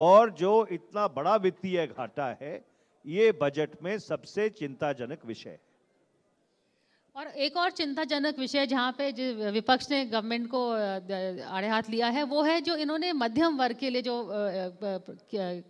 और जो इतना बड़ा वित्तीय घाटा है ये बजट में सबसे चिंताजनक विषय है। और एक और चिंताजनक विषय जहाँ पे विपक्ष ने गवर्नमेंट को आड़े हाथ लिया है, वो है जो इन्होंने मध्यम वर्ग के लिए जो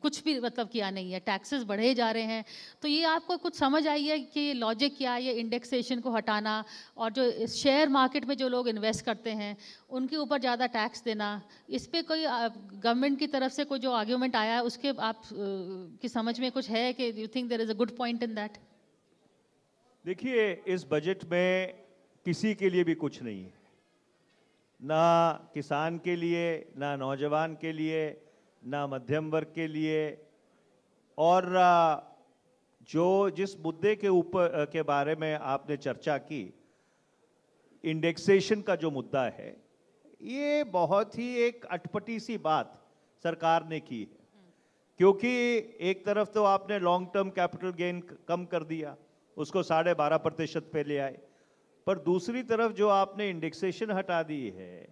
कुछ भी मतलब किया नहीं है टैक्सेस बढ़े जा रहे हैं। तो ये आपको कुछ समझ आई है कि लॉजिक क्या है, ये इंडेक्सेशन को हटाना और जो शेयर मार्केट में जो लोग इन्वेस्ट करते हैं, उनके ऊपर ज़्यादा टैक्स देना, इस पर कोई गवर्नमेंट की तरफ़ से कोई जो आर्ग्यूमेंट आया है, उसके आप की समझ में कुछ है कि you think there is a good point in that देखिए, इस बजट में किसी के लिए भी कुछ नहीं है। ना किसान के लिए, ना नौजवान के लिए, ना मध्यम वर्ग के लिए। और जो जिस मुद्दे के ऊपर के बारे में आपने चर्चा की इंडेक्सेशन का जो मुद्दा है, ये बहुत ही एक अटपटी सी बात सरकार ने की है। क्योंकि एक तरफ़ तो आपने लॉन्ग टर्म कैपिटल गेन कम कर दिया उसको साढ़े बारह प्रतिशत पे ले आए। पर दूसरी तरफ़ जो आपने इंडेक्सेशन हटा दी है,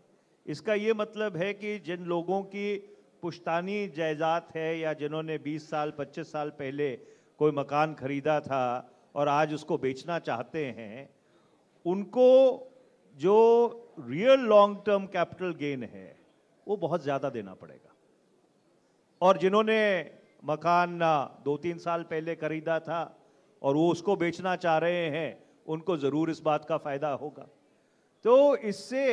इसका ये मतलब है कि जिन लोगों की पुश्तानी जायदाद है या जिन्होंने 20 साल 25 साल पहले कोई मकान खरीदा था और आज उसको बेचना चाहते हैं, उनको जो real long term capital gain है, वो बहुत ज़्यादा देना पड़ेगा। और जिन्होंने मकान दो तीन साल पहले खरीदा था और वो उसको बेचना चाह रहे हैं, उनको ज़रूर इस बात का फ़ायदा होगा। तो इससे,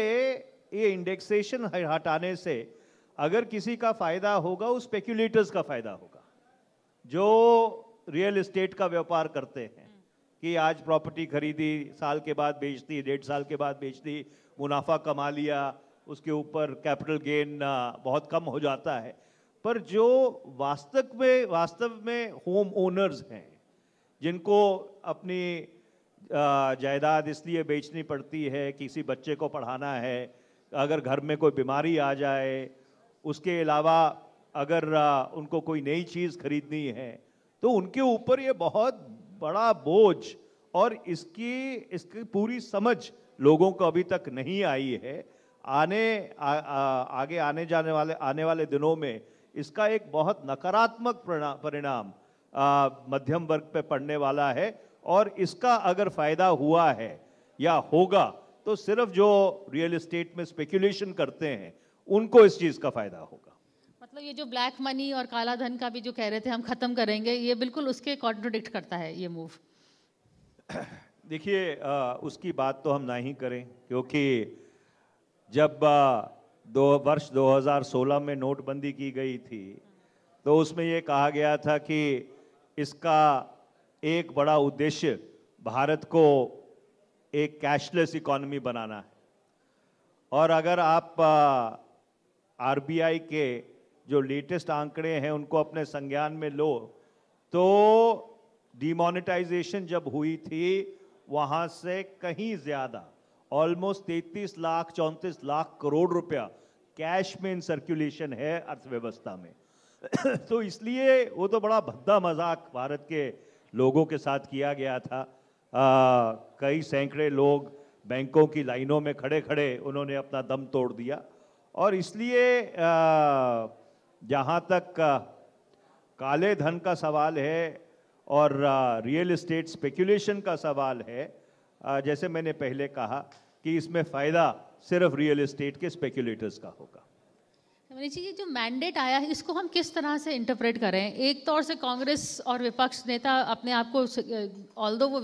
ये इंडेक्सेशन हटाने से अगर किसी का फ़ायदा होगा, उस स्पेक्यूलेटर्स का फ़ायदा होगा, जो रियल एस्टेट का व्यापार करते हैं, कि आज प्रॉपर्टी खरीदी, साल के बाद बेच दी, डेढ़ साल के बाद बेच दी, मुनाफा कमा लिया, उसके ऊपर कैपिटल गेन बहुत कम हो जाता है। पर जो वास्तव में वास्तव में होम ओनर्स हैं जिनको अपनी जायदाद इसलिए बेचनी पड़ती है किसी बच्चे को पढ़ाना है अगर घर में कोई बीमारी आ जाए उसके अलावा अगर उनको कोई नई चीज़ खरीदनी है तो उनके ऊपर ये बहुत बड़ा बोझ और इसकी इसकी पूरी समझ लोगों को अभी तक नहीं आई है। आने आ, आ, आगे आने जाने वाले आने वाले दिनों में इसका एक बहुत नकारात्मक परिणाम मध्यम वर्ग पे पड़ने वाला है और इसका अगर फ़ायदा हुआ है या होगा तो सिर्फ़ जो रियल एस्टेट में स्पेकुलेशन करते हैं उनको इस चीज़ का फ़ायदा होगा। मतलब ये जो ब्लैक मनी और काला धन का भी जो कह रहे थे हम ख़त्म करेंगे ये बिल्कुल उसके कॉन्ट्रोडिक्ट करता है ये मूव देखिए उसकी बात तो हम ना ही करें क्योंकि जब आ, दो वर्ष 2016 में नोटबंदी की गई थी तो उसमें ये कहा गया था कि इसका एक बड़ा उद्देश्य भारत को एक कैशलेस इकोनॉमी बनाना है। और अगर आप आरबीआई के जो लेटेस्ट आंकड़े हैं, उनको अपने संज्ञान में लो तो डिमोनेटाइजेशन जब हुई थी, वहाँ से कहीं ज़्यादा ऑलमोस्ट 33 लाख चौंतीस लाख करोड़ रुपया कैश में इन सर्कुलेशन है अर्थव्यवस्था में। तो इसलिए वो तो बड़ा भद्दा मज़ाक भारत के लोगों के साथ किया गया था। आ, कई सैकड़े लोग बैंकों की लाइनों में खड़े खड़े उन्होंने अपना दम तोड़ दिया। और इसलिए जहाँ तक आ, काले धन का सवाल है और आ, रियल इस्टेट स्पेकुलेशन का सवाल है आ, जैसे मैंने पहले कहा कि इसमें फ़ायदा सिर्फ़ रियल इस्टेट के स्पेकुलेटर्स का होगा। मनीष जी जो मैंडेट आया है, इसको हम किस तरह से इंटरप्रेट करें? एक तौर से कांग्रेस और विपक्ष नेता अपने आप को ऑल दो वो